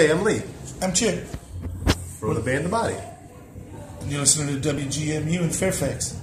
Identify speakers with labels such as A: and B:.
A: Hey, I'm Lee
B: I'm Chip.
A: from the band The Body.
B: You're listening to WGMU in Fairfax.